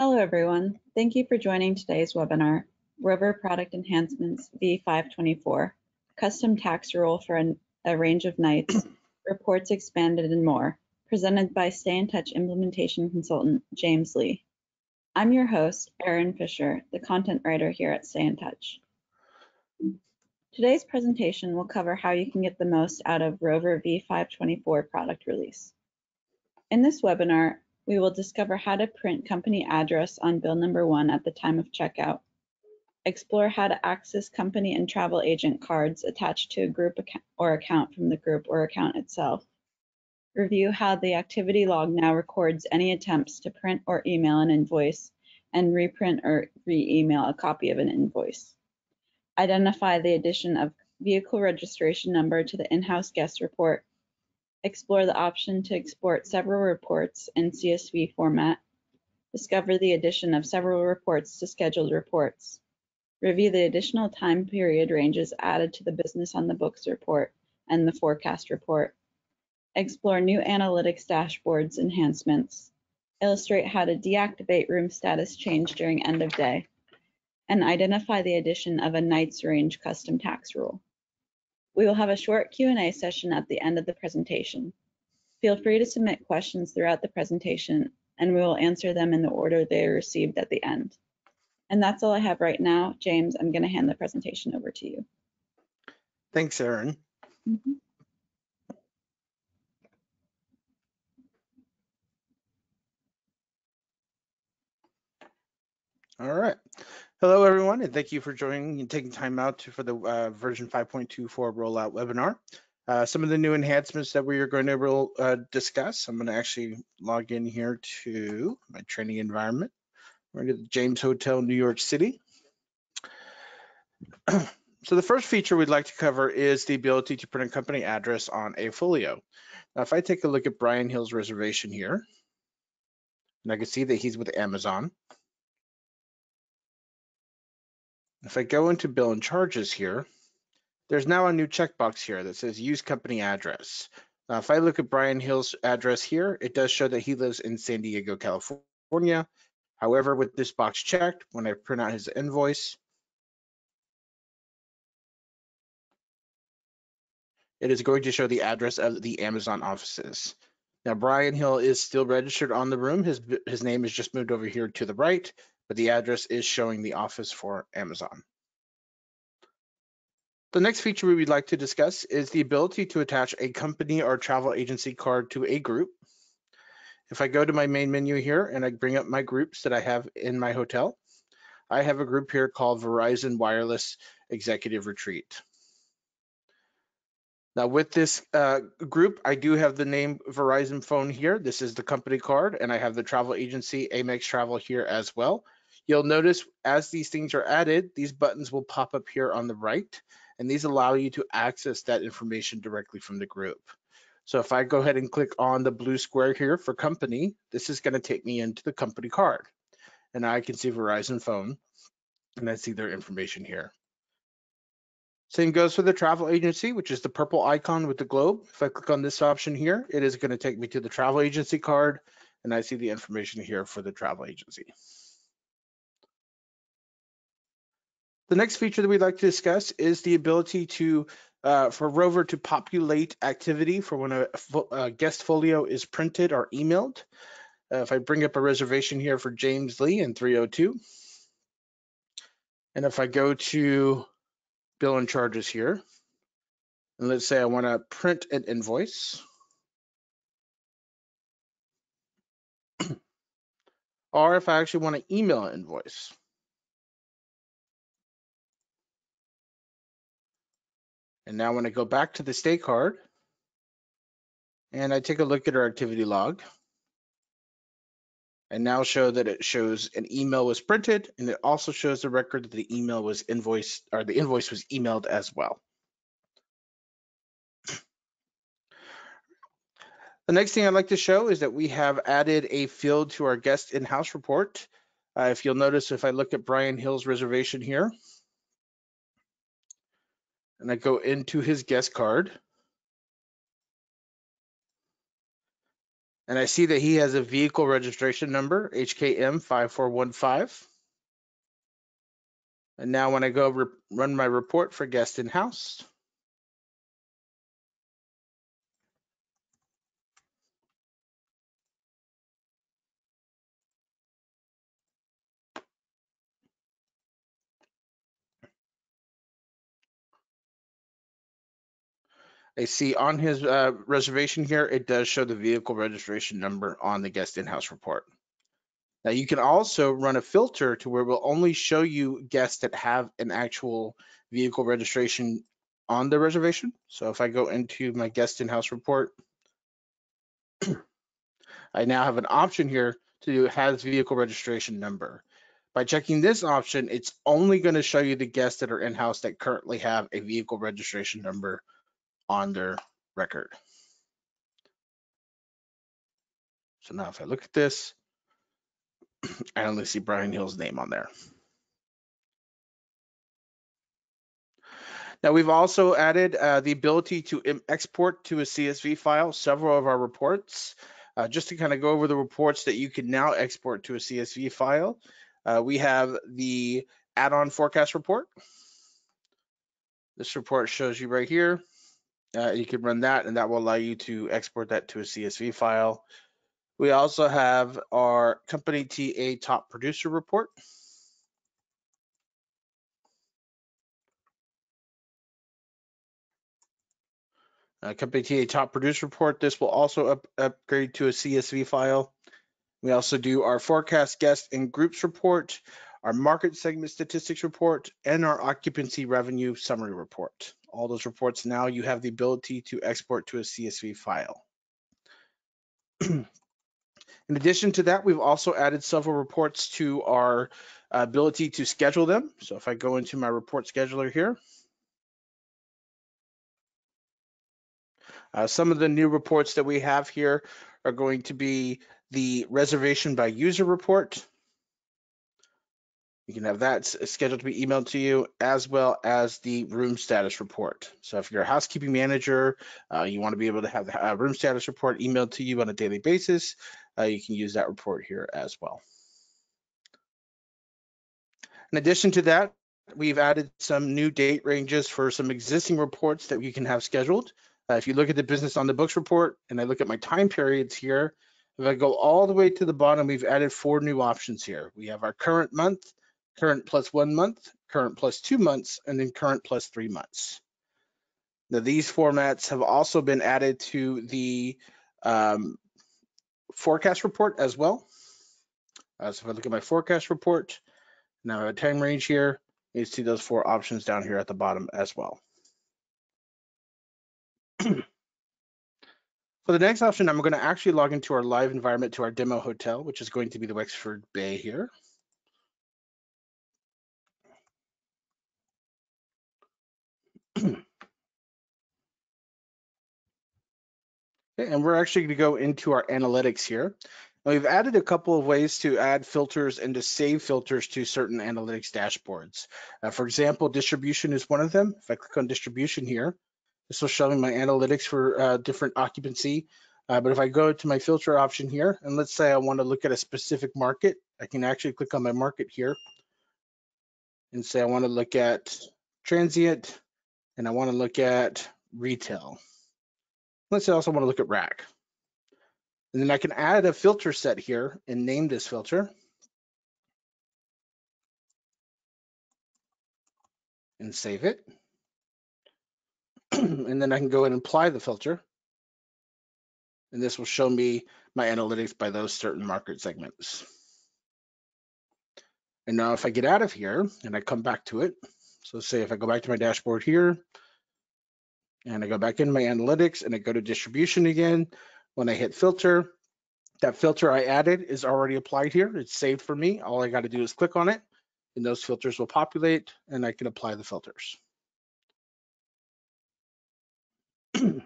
Hello, everyone. Thank you for joining today's webinar, Rover Product Enhancements V524, Custom Tax Rule for an, a Range of Nights, Reports Expanded and More, presented by Stay in Touch Implementation Consultant, James Lee. I'm your host, Erin Fisher, the content writer here at Stay in Touch. Today's presentation will cover how you can get the most out of Rover V524 product release. In this webinar, we will discover how to print company address on bill number one at the time of checkout, explore how to access company and travel agent cards attached to a group account or account from the group or account itself, review how the activity log now records any attempts to print or email an invoice, and reprint or re-email a copy of an invoice. Identify the addition of vehicle registration number to the in-house guest report explore the option to export several reports in CSV format, discover the addition of several reports to scheduled reports, review the additional time period ranges added to the business on the books report and the forecast report, explore new analytics dashboards enhancements, illustrate how to deactivate room status change during end of day, and identify the addition of a night's range custom tax rule. We will have a short Q&A session at the end of the presentation. Feel free to submit questions throughout the presentation and we will answer them in the order they are received at the end. And that's all I have right now. James, I'm going to hand the presentation over to you. Thanks, Erin. Mm -hmm. All right. Hello, everyone, and thank you for joining and taking time out to, for the uh, version 5.24 rollout webinar. Uh, some of the new enhancements that we are going to uh, discuss. I'm going to actually log in here to my training environment. We're to the James Hotel, New York City. so the first feature we'd like to cover is the ability to print a company address on a folio. Now, if I take a look at Brian Hill's reservation here, and I can see that he's with Amazon. If I go into bill and charges here, there's now a new checkbox here that says use company address. Now, if I look at Brian Hill's address here, it does show that he lives in San Diego, California. However, with this box checked, when I print out his invoice, it is going to show the address of the Amazon offices. Now, Brian Hill is still registered on the room. His, his name is just moved over here to the right, but the address is showing the office for Amazon. The next feature we would like to discuss is the ability to attach a company or travel agency card to a group. If I go to my main menu here and I bring up my groups that I have in my hotel, I have a group here called Verizon Wireless Executive Retreat. Now with this uh, group, I do have the name Verizon phone here. This is the company card and I have the travel agency Amex Travel here as well. You'll notice as these things are added, these buttons will pop up here on the right, and these allow you to access that information directly from the group. So if I go ahead and click on the blue square here for company, this is gonna take me into the company card. And I can see Verizon phone, and I see their information here. Same goes for the travel agency, which is the purple icon with the globe. If I click on this option here, it is gonna take me to the travel agency card, and I see the information here for the travel agency. The next feature that we'd like to discuss is the ability to uh, for Rover to populate activity for when a, a guest folio is printed or emailed. Uh, if I bring up a reservation here for James Lee in 302, and if I go to bill and charges here, and let's say I want to print an invoice, or if I actually want to email an invoice. And now when I go back to the stay card and I take a look at our activity log, and now show that it shows an email was printed and it also shows the record that the email was invoiced or the invoice was emailed as well. The next thing I'd like to show is that we have added a field to our guest in-house report. Uh, if you'll notice, if I look at Brian Hill's reservation here, and I go into his guest card. And I see that he has a vehicle registration number, HKM 5415. And now when I go run my report for guest in house, I see on his uh, reservation here, it does show the vehicle registration number on the guest in-house report. Now you can also run a filter to where we'll only show you guests that have an actual vehicle registration on the reservation. So if I go into my guest in-house report, I now have an option here to do has vehicle registration number. By checking this option, it's only going to show you the guests that are in-house that currently have a vehicle registration number on their record. So now if I look at this, I only see Brian Hill's name on there. Now we've also added uh, the ability to export to a CSV file several of our reports. Uh, just to kind of go over the reports that you can now export to a CSV file, uh, we have the add-on forecast report. This report shows you right here. Uh, you can run that and that will allow you to export that to a CSV file. We also have our company TA top producer report. Uh, company TA top producer report. This will also up, upgrade to a CSV file. We also do our forecast guest and groups report, our market segment statistics report, and our occupancy revenue summary report. All those reports now you have the ability to export to a CSV file. In addition to that, we've also added several reports to our ability to schedule them. So if I go into my report scheduler here, uh, some of the new reports that we have here are going to be the reservation by user report. You can have that scheduled to be emailed to you as well as the room status report. So if you're a housekeeping manager, uh, you want to be able to have the uh, room status report emailed to you on a daily basis, uh, you can use that report here as well. In addition to that, we've added some new date ranges for some existing reports that you can have scheduled. Uh, if you look at the business on the books report and I look at my time periods here, if I go all the way to the bottom, we've added four new options here. We have our current month, current plus one month, current plus two months, and then current plus three months. Now these formats have also been added to the um, forecast report as well. Uh, so if I look at my forecast report, now I have a time range here, you see those four options down here at the bottom as well. For the next option, I'm going to actually log into our live environment to our demo hotel, which is going to be the Wexford Bay here. And we're actually going to go into our analytics here. Now, we've added a couple of ways to add filters and to save filters to certain analytics dashboards. Uh, for example, distribution is one of them. If I click on distribution here, this will show me my analytics for uh, different occupancy. Uh, but if I go to my filter option here, and let's say I want to look at a specific market, I can actually click on my market here and say I want to look at transient and I want to look at retail. Let's say I also want to look at rack. And then I can add a filter set here and name this filter. And save it. and then I can go and apply the filter. And this will show me my analytics by those certain market segments. And now if I get out of here and I come back to it, so say if I go back to my dashboard here, and I go back in my analytics and I go to distribution again, when I hit filter, that filter I added is already applied here. It's saved for me. All I got to do is click on it and those filters will populate and I can apply the filters. now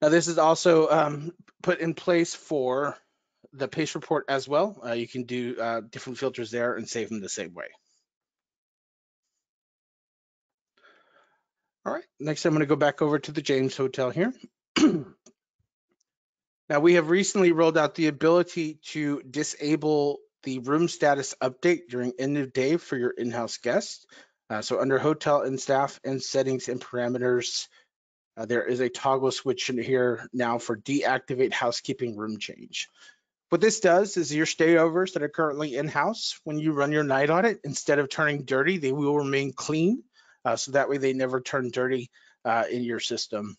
this is also um, put in place for the PACE report as well. Uh, you can do uh, different filters there and save them the same way. All right, next I'm gonna go back over to the James Hotel here. Now, we have recently rolled out the ability to disable the room status update during end of day for your in-house guests. Uh, so under hotel and staff and settings and parameters, uh, there is a toggle switch in here now for deactivate housekeeping room change. What this does is your stayovers that are currently in-house, when you run your night audit, instead of turning dirty, they will remain clean. Uh, so that way they never turn dirty uh, in your system.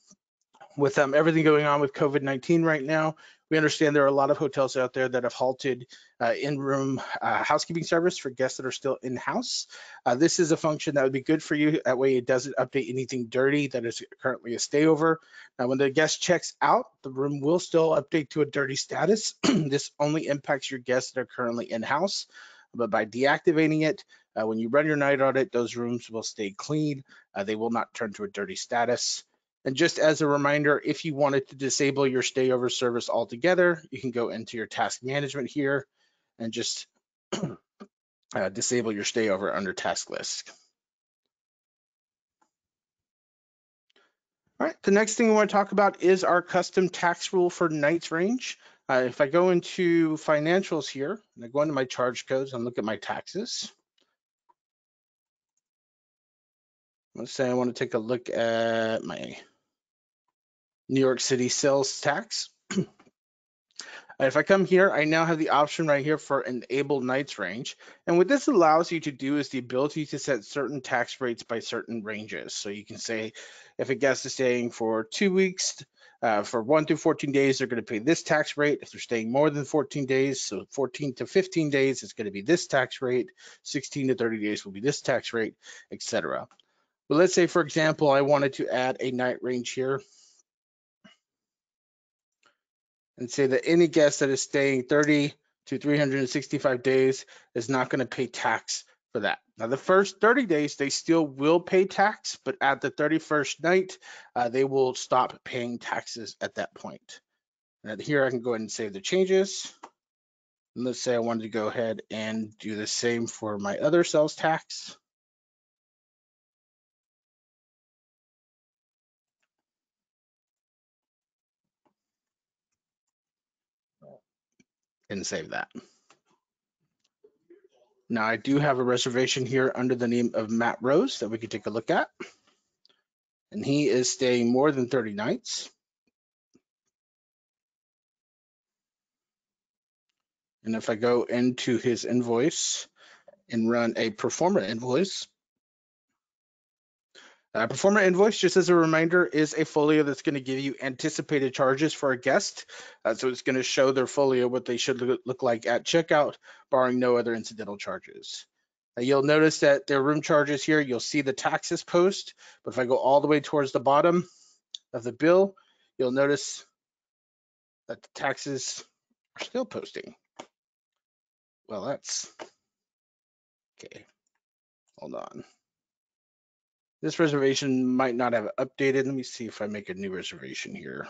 With um, everything going on with COVID-19 right now, we understand there are a lot of hotels out there that have halted uh, in-room uh, housekeeping service for guests that are still in-house. Uh, this is a function that would be good for you. That way it doesn't update anything dirty that is currently a stayover. Now, when the guest checks out, the room will still update to a dirty status. this only impacts your guests that are currently in-house, but by deactivating it, uh, when you run your night audit, those rooms will stay clean. Uh, they will not turn to a dirty status. And just as a reminder, if you wanted to disable your stayover service altogether, you can go into your task management here and just uh, disable your stayover under task list. All right, the next thing we want to talk about is our custom tax rule for nights range. Uh, if I go into financials here, and I go into my charge codes and look at my taxes, let's say I want to take a look at my New York City sales tax. if I come here, I now have the option right here for enable nights range. And what this allows you to do is the ability to set certain tax rates by certain ranges. So you can say if a guest is staying for two weeks, uh, for one to 14 days, they're going to pay this tax rate. If they're staying more than 14 days, so 14 to 15 days, it's going to be this tax rate. 16 to 30 days will be this tax rate, etc. But let's say, for example, I wanted to add a night range here and say that any guest that is staying 30 to 365 days is not going to pay tax for that. Now, the first 30 days, they still will pay tax, but at the 31st night, uh, they will stop paying taxes at that point. And here I can go ahead and save the changes. And let's say I wanted to go ahead and do the same for my other sales tax. and save that. Now I do have a reservation here under the name of Matt Rose that we could take a look at. And he is staying more than 30 nights. And if I go into his invoice and run a pro forma invoice, uh, pro forma invoice, just as a reminder, is a folio that's going to give you anticipated charges for a guest. Uh, so it's going to show their folio what they should look, look like at checkout, barring no other incidental charges. Uh, you'll notice that their room charges here, you'll see the taxes post, but if I go all the way towards the bottom of the bill, you'll notice that the taxes are still posting. Well, that's okay. Hold on. This reservation might not have updated. Let me see if I make a new reservation here.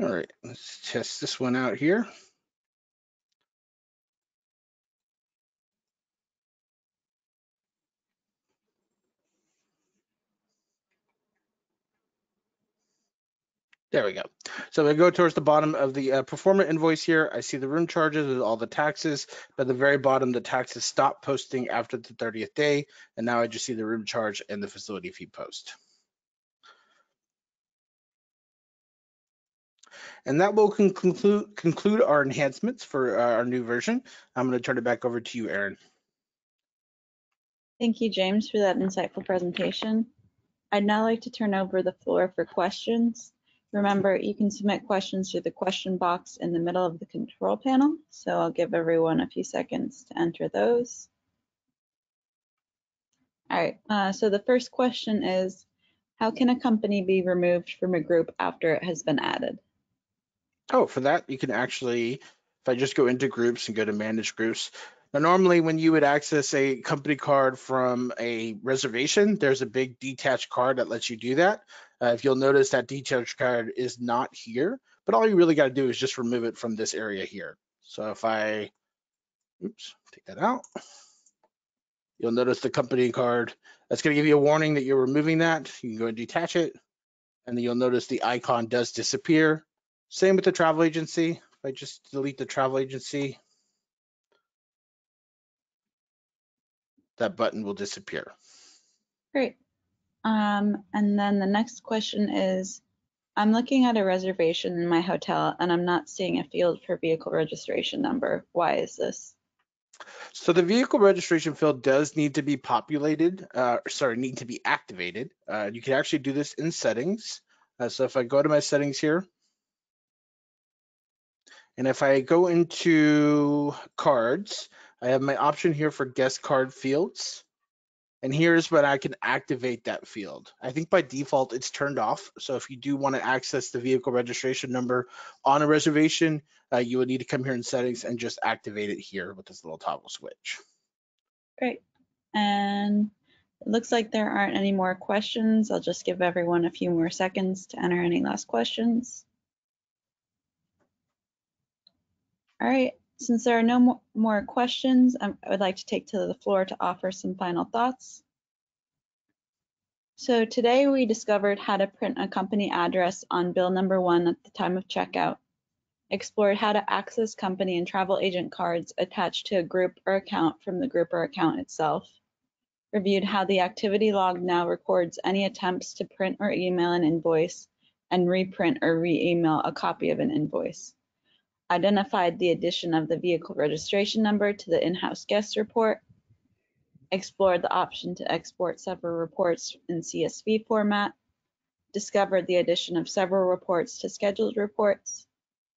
All right, let's test this one out here. There we go. So if I go towards the bottom of the uh, pro forma invoice here, I see the room charges with all the taxes, but at the very bottom, the taxes stop posting after the 30th day. And now I just see the room charge and the facility fee post. And that will conclude, conclude our enhancements for uh, our new version. I'm going to turn it back over to you, Erin. Thank you, James, for that insightful presentation. I'd now like to turn over the floor for questions. Remember, you can submit questions through the question box in the middle of the control panel. So I'll give everyone a few seconds to enter those. All right, uh, so the first question is, how can a company be removed from a group after it has been added? Oh, for that, you can actually, if I just go into groups and go to manage groups. Now, normally when you would access a company card from a reservation, there's a big detached card that lets you do that. Uh, if you'll notice that detached card is not here, but all you really got to do is just remove it from this area here. So if I, oops, take that out. You'll notice the company card. That's going to give you a warning that you're removing that. You can go and detach it. And then you'll notice the icon does disappear. Same with the travel agency. If I just delete the travel agency, that button will disappear. Great. Um, and then the next question is, I'm looking at a reservation in my hotel and I'm not seeing a field for vehicle registration number. Why is this? So the vehicle registration field does need to be populated, uh, sorry, need to be activated. Uh, you can actually do this in settings. Uh, so if I go to my settings here, and if I go into cards, I have my option here for guest card fields. And here's when I can activate that field. I think by default it's turned off. So if you do want to access the vehicle registration number on a reservation, uh, you would need to come here in settings and just activate it here with this little toggle switch. Great. And it looks like there aren't any more questions. I'll just give everyone a few more seconds to enter any last questions. All right, since there are no mo- more questions, um, I would like to take to the floor to offer some final thoughts. So today we discovered how to print a company address on bill number one at the time of checkout, explored how to access company and travel agent cards attached to a group or account from the group or account itself, reviewed how the activity log now records any attempts to print or email an invoice and reprint or re-email a copy of an invoice identified the addition of the vehicle registration number to the in-house guest report, explored the option to export several reports in CSV format, discovered the addition of several reports to scheduled reports,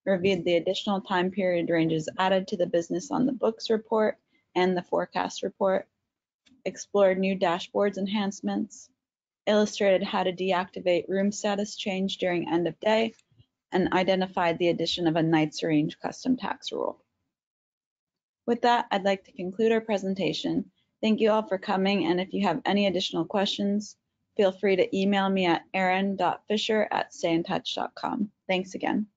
reviewed the additional time period ranges added to the business on the books report and the forecast report, explored new dashboards enhancements, illustrated how to deactivate room status change during end of day, and identified the addition of a Nights Range custom tax rule. With that, I'd like to conclude our presentation. Thank you all for coming, and if you have any additional questions, feel free to email me at erin.fisher@stayntouch.com. Thanks again.